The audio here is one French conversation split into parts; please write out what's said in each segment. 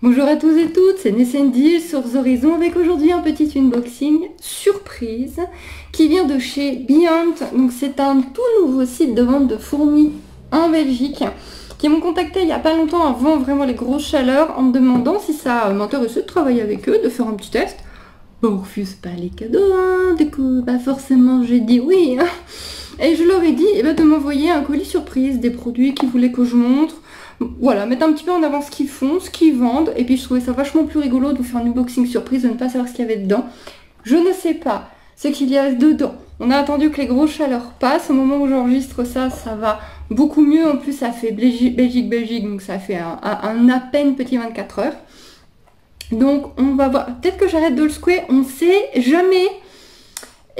Bonjour à tous et toutes, c'est Nessendil sur Horizon avec aujourd'hui un petit unboxing surprise qui vient de chez Beyond. Donc c'est un tout nouveau site de vente de fourmis en Belgique qui m'ont contacté il n'y a pas longtemps avant vraiment les grosses chaleurs en me demandant si ça m'intéressait de travailler avec eux, de faire un petit test. Bon, on refuse pas les cadeaux, hein, du coup, bah forcément j'ai dit oui. Hein. Et je leur ai dit eh ben, de m'envoyer un colis surprise, des produits qu'ils voulaient que je montre, voilà, mettre un petit peu en avant ce qu'ils font, ce qu'ils vendent. Et puis je trouvais ça vachement plus rigolo de vous faire un unboxing surprise, de ne pas savoir ce qu'il y avait dedans. Je ne sais pas ce qu'il y a dedans. On a attendu que les grosses chaleurs passent. Au moment où j'enregistre ça, ça va beaucoup mieux. En plus, ça fait Belgique, Belgique, donc ça fait un, à peine petit 24 heures. Donc on va voir. Peut-être que j'arrête de le secouer, on sait jamais.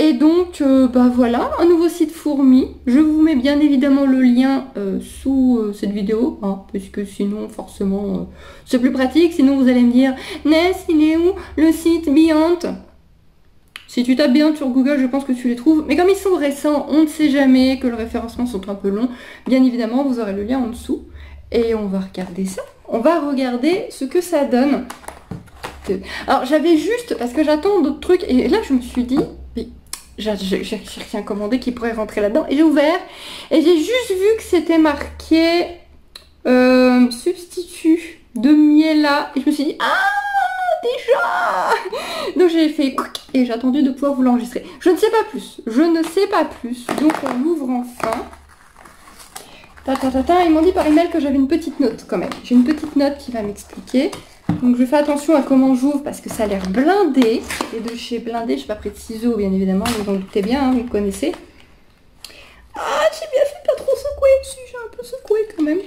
Et donc, euh, bah voilà, un nouveau site fourmi. Je vous mets bien évidemment le lien euh, sous euh, cette vidéo, hein, parce que sinon, forcément, c'est plus pratique. Sinon, vous allez me dire, Ness, il est où le site Beyond? Si tu tapes bien sur Google, je pense que tu les trouves. Mais comme ils sont récents, on ne sait jamais que le référencement sont un peu longs. Bien évidemment, vous aurez le lien en dessous. Et on va regarder ça. On va regarder ce que ça donne. Alors j'avais juste, parce que j'attends d'autres trucs, et là je me suis dit, j'ai rien commandé qui pourrait rentrer là-dedans. Et j'ai ouvert et j'ai juste vu que c'était marqué euh, substitut de Miela. Et je me suis dit, ah, déjà Donc j'ai fait et j'ai attendu de pouvoir vous l'enregistrer. Je ne sais pas plus. Je ne sais pas plus. Donc on l'ouvre enfin. Ta, ta, ta, ta. Ils m'ont dit par email que j'avais une petite note quand même. J'ai une petite note qui va m'expliquer. Donc je fais attention à comment j'ouvre parce que ça a l'air blindé. Et de chez blindé, je suis pas pris de ciseaux bien évidemment, vous en doutez bien, hein, vous connaissez. Ah, j'ai bien fait pas trop secouer dessus, j'ai un peu secoué quand même.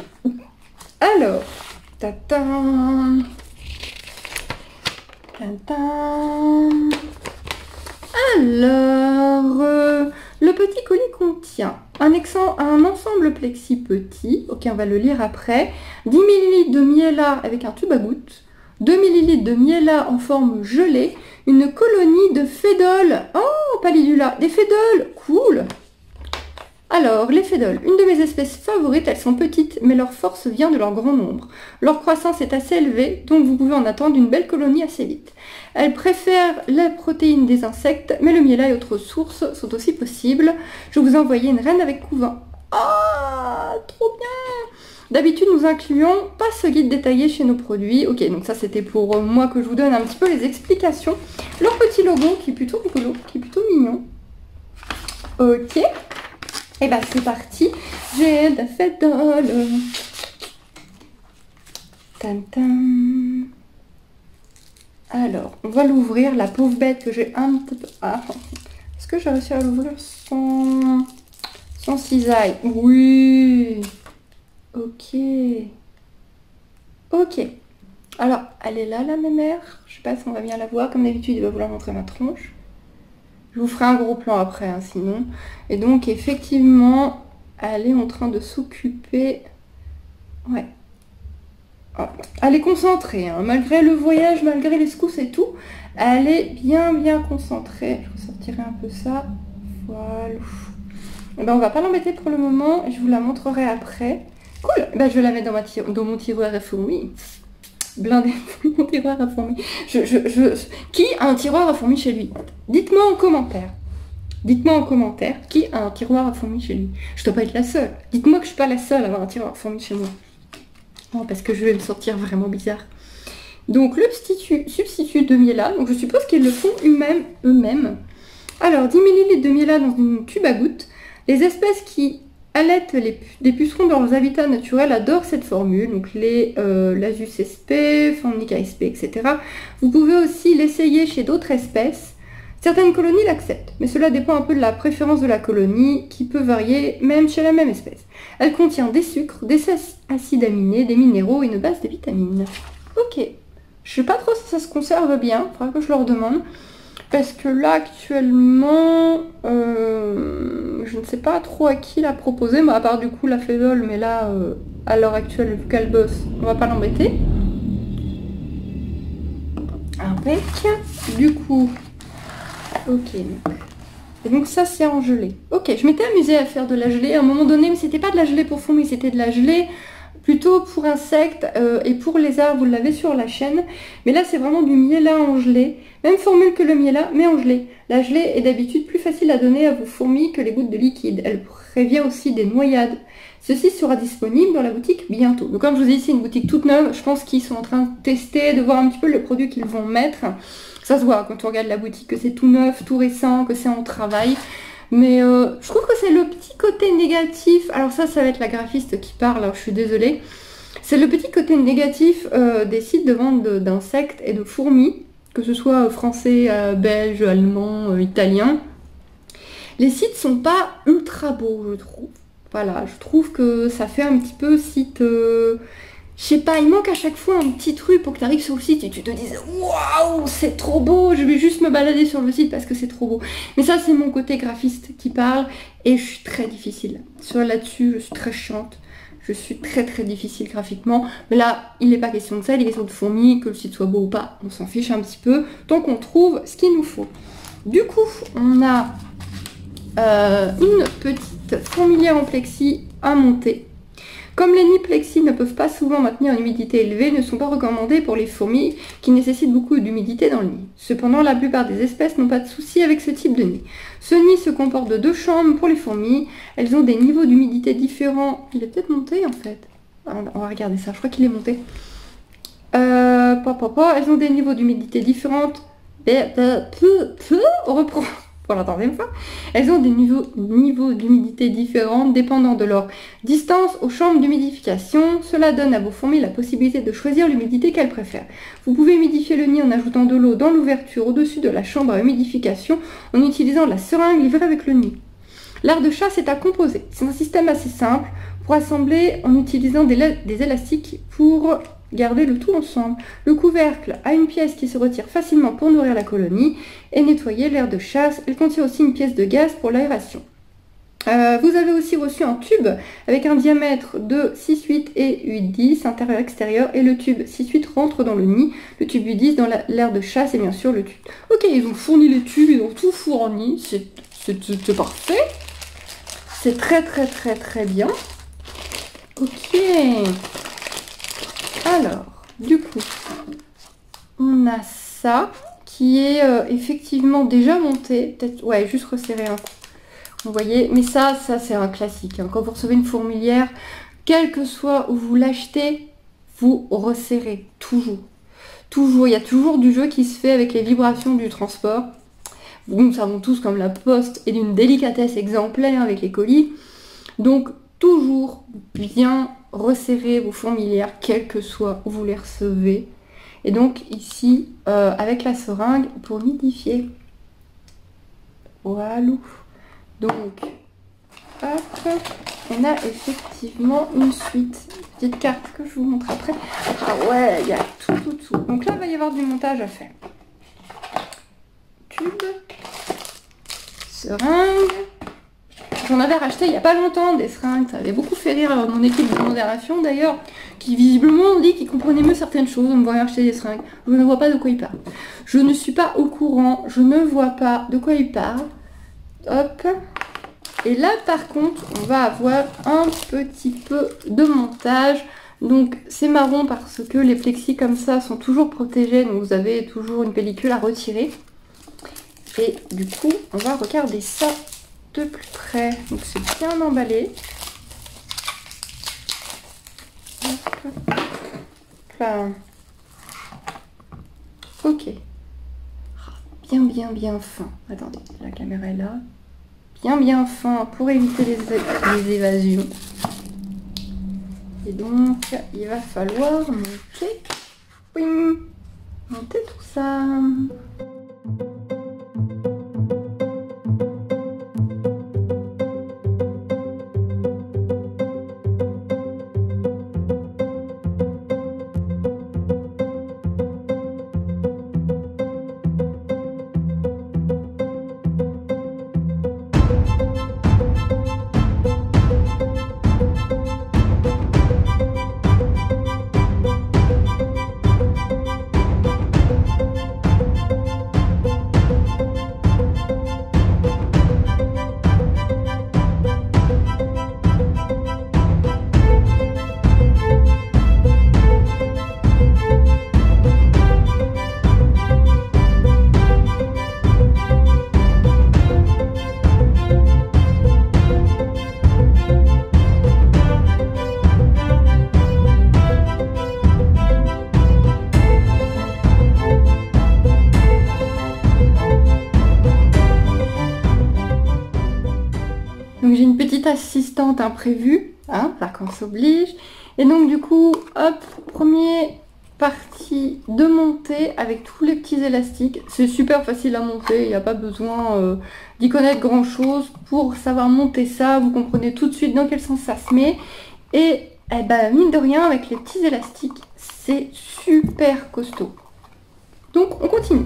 Alors, tata. Alors, euh, le petit colis contient un, ensemble plexi petit, ok on va le lire après, 10 ml de miela avec un tube à gouttes, 2 ml de miela en forme gelée, une colonie de fédoles. Oh, palidula, des fédoles, cool alors, les fédoles, une de mes espèces favorites, elles sont petites, mais leur force vient de leur grand nombre. Leur croissance est assez élevée, donc vous pouvez en attendre une belle colonie assez vite. Elles préfèrent la protéine des insectes, mais le miel et autres sources sont aussi possibles. Je vous ai envoyé une reine avec couvain. Ah, trop bien D'habitude, nous incluons pas ce guide détaillé chez nos produits. Ok, donc ça c'était pour euh, moi que je vous donne un petit peu les explications. Leur petit logo qui est plutôt rigolo, qui est plutôt mignon. Ok. Et eh bah ben, c'est parti. J'ai fédole. Tan Alors, on va l'ouvrir. La pauvre bête que j'ai un petit peu... Ah, est-ce que j'ai réussi à l'ouvrir sans... sans cisaille? Oui Ok. Ok. Alors, elle est là, la mémère. Je sais pas si on va bien la voir. Comme d'habitude, il va vouloir montrer ma tronche. Je vous ferai un gros plan après, hein, sinon. Et donc, effectivement, elle est en train de s'occuper... Ouais. Oh, elle est concentrée, hein. malgré le voyage, malgré les secousses et tout. Elle est bien, bien concentrée. Je ressortirai un peu ça. Voilà. Et eh ben, on va pas l'embêter pour le moment. Je vous la montrerai après. Cool. Bah, je la mets dans, mon tiroir à fourmis. Blindé mon tiroir à fourmis. Je, je, Qui a un tiroir à fourmis chez lui? Dites-moi en commentaire. Dites-moi en commentaire qui a un tiroir à fourmis chez lui? Je dois pas être la seule. Dites-moi que je suis pas la seule à avoir un tiroir à fourmis chez moi. Non, parce que je vais me sentir vraiment bizarre. Donc le substitut, de miela, donc je suppose qu'ils le font eux-mêmes. Eux Alors 10 ml de miela dans une tube à gouttes. Les espèces qui Alette, les, des pucerons dans leurs habitats naturels adorent cette formule, donc les euh, Lasus sp, Formica sp, etc. Vous pouvez aussi l'essayer chez d'autres espèces. Certaines colonies l'acceptent, mais cela dépend un peu de la préférence de la colonie, qui peut varier même chez la même espèce. Elle contient des sucres, des acides aminés, des minéraux et une base de vitamines. Ok. Je sais pas trop si ça se conserve bien, il faudra que je leur demande. Parce que là, actuellement, euh, je ne sais pas trop à qui la proposer, à part du coup la fédole, mais là, euh, à l'heure actuelle, vu qu'elle bosse, on va pas l'embêter. Avec, du coup, ok, et donc ça c'est en gelée. Ok, je m'étais amusée à faire de la gelée à un moment donné, mais c'était pas de la gelée pour fond, mais c'était de la gelée plutôt pour insectes euh, et pour lézards, vous l'avez sur la chaîne. Mais là, c'est vraiment du miela en gelée. Même formule que le miela, mais en gelée. La gelée est d'habitude plus facile à donner à vos fourmis que les gouttes de liquide. Elle prévient aussi des noyades. Ceci sera disponible dans la boutique bientôt. Donc comme je vous ai dit, c'est une boutique toute neuve. Je pense qu'ils sont en train de tester, de voir un petit peu le produit qu'ils vont mettre. Ça se voit quand on regarde la boutique que c'est tout neuf, tout récent, que c'est en travail. Mais euh, je trouve que c'est le petit côté négatif. Alors ça, ça va être la graphiste qui parle, hein, je suis désolée. C'est le petit côté négatif euh, des sites de vente d'insectes et de fourmis, que ce soit français, euh, belge, allemand, italien. Les sites sont pas ultra beaux, je trouve. Voilà, je trouve que ça fait un petit peu site je sais pas, il manque à chaque fois un petit truc pour que tu arrives sur le site et tu te dises waouh, c'est trop beau, je vais juste me balader sur le site parce que c'est trop beau. Mais ça, c'est mon côté graphiste qui parle et je suis très difficile. Sur là-dessus, je suis très chiante. Je suis très très difficile graphiquement. Mais là, il n'est pas question de ça, il est question de fourmis, que le site soit beau ou pas. On s'en fiche un petit peu tant qu'on trouve ce qu'il nous faut. Du coup, on a euh, une petite fourmilière en plexi à monter comme les nids plexi ne peuvent pas souvent maintenir une humidité élevée, ne sont pas recommandés pour les fourmis qui nécessitent beaucoup d'humidité dans le nid. Cependant, la plupart des espèces n'ont pas de souci avec ce type de nid. Ce nid se comporte de deux chambres pour les fourmis. Elles ont des niveaux d'humidité différents. Il est peut-être monté en fait. Ah, on va regarder ça, je crois qu'il est monté. Euh, Elles ont des niveaux d'humidité différentes. On reprend la troisième fois, elles ont des niveaux, d'humidité différents dépendant de leur distance aux chambres d'humidification. Cela donne à vos fourmis la possibilité de choisir l'humidité qu'elles préfèrent. Vous pouvez humidifier le nid en ajoutant de l'eau dans l'ouverture au-dessus de la chambre à humidification en utilisant la seringue livrée avec le nid. L'art de chasse est à composer. C'est un système assez simple pour assembler en utilisant des élastiques pour Gardez le tout ensemble. Le couvercle a une pièce qui se retire facilement pour nourrir la colonie et nettoyer l'air de chasse. Il contient aussi une pièce de gaz pour l'aération. Euh, vous avez aussi reçu un tube avec un diamètre de 6,8 et 8,10 intérieur-extérieur et le tube 6,8 rentre dans le nid, le tube 8,10 dans l'air de chasse et bien sûr le tube. Ok, ils ont fourni les tubes, ils ont tout fourni, c'est parfait. C'est très très très très bien. Ok. Alors, du coup, on a ça qui est euh, effectivement déjà monté. Peut-être, ouais, juste resserrer un coup. Vous voyez, mais ça, ça c'est un classique. Hein. Quand vous recevez une fourmilière, quel que soit où vous l'achetez, vous resserrez toujours. Toujours, il y a toujours du jeu qui se fait avec les vibrations du transport. Nous savons tous comme la poste est d'une délicatesse exemplaire avec les colis. Donc toujours bien resserrer vos fourmilières, quel que soit où vous les recevez. Et donc ici, euh, avec la seringue, pour nidifier. Voilà. Donc, hop, on a effectivement une suite. Petite carte que je vous montre après. Ah ouais, il y a tout, tout, tout. Donc là, il va y avoir du montage à faire. Tube, seringue, J'en avais racheté il n'y a pas longtemps des seringues, ça avait beaucoup fait rire mon équipe de modération d'ailleurs, qui visiblement dit qu'ils comprenaient mieux certaines choses en me voyant acheter des seringues. Je ne vois pas de quoi ils parlent. Je ne suis pas au courant, je ne vois pas de quoi ils parlent. Hop. Et là par contre, on va avoir un petit peu de montage. Donc c'est marron parce que les plexis comme ça sont toujours protégés, donc vous avez toujours une pellicule à retirer. Et du coup, on va regarder ça de plus près. Donc c'est bien emballé. Ok. Ah, bien, bien, bien fin. Attendez, la caméra est là. Bien, bien fin pour éviter les, évasions. Et donc, il va falloir monter, monter tout ça. Assistante imprévue, hein, vacances oblige. Et donc du coup, hop, premier partie de monter avec tous les petits élastiques. C'est super facile à monter, il n'y a pas besoin euh, d'y connaître grand chose pour savoir monter ça. Vous comprenez tout de suite dans quel sens ça se met. Et eh ben, mine de rien, avec les petits élastiques, c'est super costaud. Donc on continue.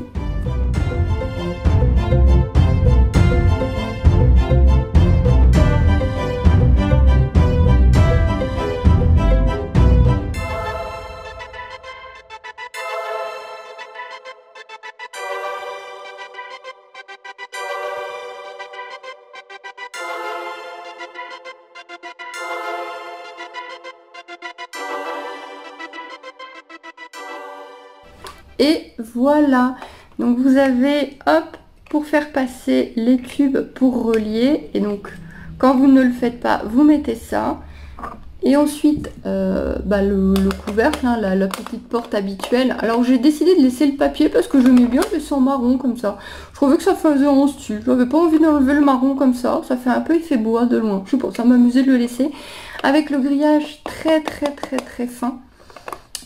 Et voilà. Donc vous avez, hop, pour faire passer les tubes pour relier. Et donc, quand vous ne le faites pas, vous mettez ça. Et ensuite, euh, bah, le, couvercle, hein, la, petite porte habituelle. Alors j'ai décidé de laisser le papier parce que je mets bien le sang marron comme ça. Je trouvais que ça faisait en style. J'avais pas envie d'enlever le marron comme ça. Ça fait un peu effet bois de loin. Je sais pas, ça m'amusait de le laisser. Avec le grillage très très très très fin.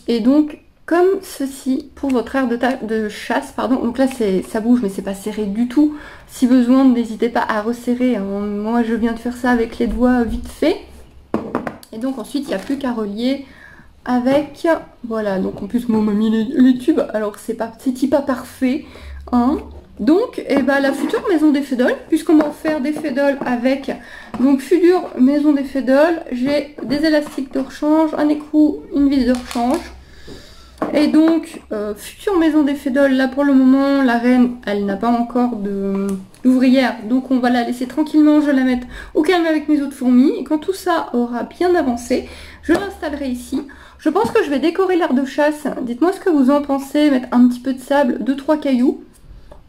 Et donc comme ceci pour votre aire de, chasse. Pardon. Donc là, ça bouge, mais c'est pas serré du tout. Si besoin, n'hésitez pas à resserrer. Hein. Moi, je viens de faire ça avec les doigts vite fait. Et donc ensuite, il n'y a plus qu'à relier avec... Voilà, donc en plus, moi, m'a mis les, tubes. Alors, c'est pas, pas parfait. Hein. Donc, eh ben, la future maison des fédoles, puisqu'on va faire des fédoles avec, donc future maison des fédoles, j'ai des élastiques de rechange, un écrou, une vis de rechange, et donc, euh, future maison des fédoles, là pour le moment, la reine, elle n'a pas encore d'ouvrière, donc on va la laisser tranquillement, je la mettre au calme avec mes autres fourmis, et quand tout ça aura bien avancé, je l'installerai ici. Je pense que je vais décorer l'air de chasse, dites-moi ce que vous en pensez, mettre un petit peu de sable, 2-3 cailloux,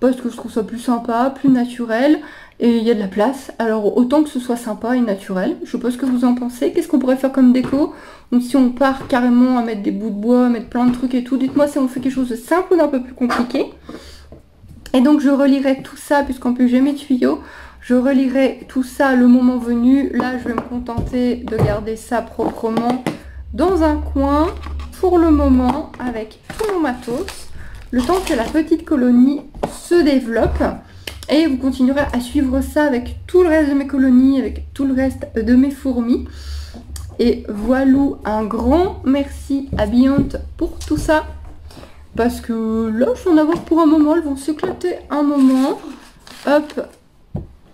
parce que je trouve ça plus sympa, plus naturel, et il y a de la place, alors autant que ce soit sympa et naturel. Je sais pas ce que vous en pensez. Qu'est-ce qu'on pourrait faire comme déco? Donc si on part carrément à mettre des bouts de bois, à mettre plein de trucs et tout, dites-moi si on fait quelque chose de simple ou d'un peu plus compliqué. Et donc je relirai tout ça, puisqu'en plus j'ai mes tuyaux. Je relirai tout ça le moment venu. Là, je vais me contenter de garder ça proprement dans un coin pour le moment avec tout mon matos. Le temps que la petite colonie se développe. Et vous continuerez à suivre ça avec tout le reste de mes colonies, avec tout le reste de mes fourmis. Et voilà, un grand merci à Beyond pour tout ça. Parce que là, je vais en avoir pour un moment. Elles vont s'éclater un moment. Hop,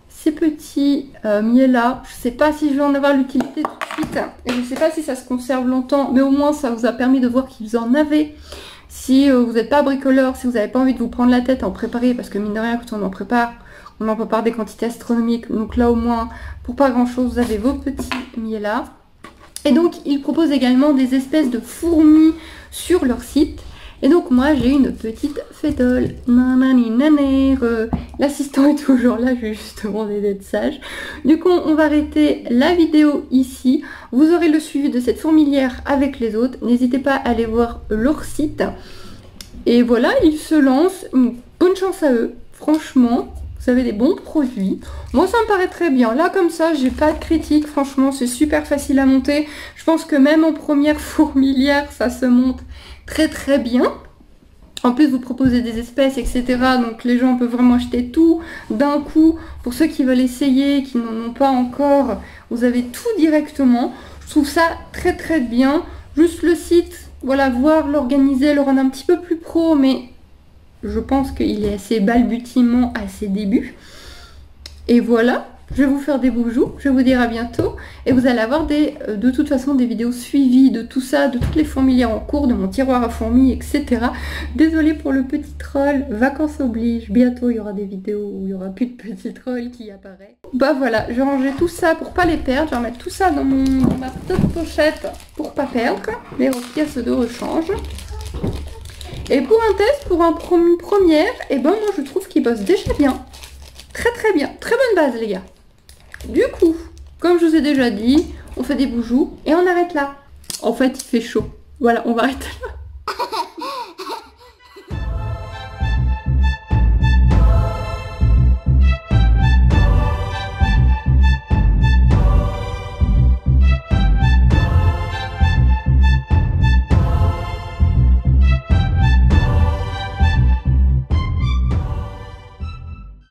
ces petits euh, là Je sais pas si je vais en avoir l'utilité tout de suite. Et je sais pas si ça se conserve longtemps. Mais au moins, ça vous a permis de voir qu'ils en avaient. Si euh, vous n'êtes pas bricoleur, si vous n'avez pas envie de vous prendre la tête à en préparer, parce que mine de rien, quand on en prépare, on en prépare des quantités astronomiques. Donc là, au moins, pour pas grand-chose, vous avez vos petits là Et donc, ils proposent également des espèces de fourmis sur leur site. Et donc moi j'ai une petite fédole. L'assistant est toujours là, je vais juste demander d'être sage. Du coup on va arrêter la vidéo ici. Vous aurez le suivi de cette fourmilière avec les autres. N'hésitez pas à aller voir leur site. Et voilà, ils se lancent. Bonne chance à eux, franchement. Vous avez des bons produits. Moi, ça me paraît très bien. Là, comme ça, j'ai pas de critique. Franchement, c'est super facile à monter. Je pense que même en première fourmilière, ça se monte très très bien. En plus, vous proposez des espèces, etc. Donc les gens peuvent vraiment acheter tout d'un coup. Pour ceux qui veulent essayer, qui n'en ont pas encore, vous avez tout directement. Je trouve ça très très bien. Juste le site, voilà, voir, l'organiser, le rendre un petit peu plus pro, mais je pense qu'il est assez balbutiement à ses débuts. Et voilà, je vais vous faire des boujoux, je vous dire à bientôt et vous allez avoir euh, de toute façon des vidéos suivies de tout ça, de toutes les fourmilières en cours, de mon tiroir à fourmis, etc. Désolée pour le petit troll, vacances oblige, bientôt il y aura des vidéos où il y aura plus de petits trolls qui apparaît. Bah voilà, je rangeais tout ça pour pas les perdre, je vais remettre tout ça dans, ma petite pochette pour pas perdre, les pièces de rechange. Et pour un test, pour un première, et eh ben moi je trouve qu'il bosse déjà bien. Très très bien, très bonne base les gars. Du coup, comme je vous ai déjà dit, on fait des boujoux et on arrête là. En fait, il fait chaud. Voilà, on va arrêter là.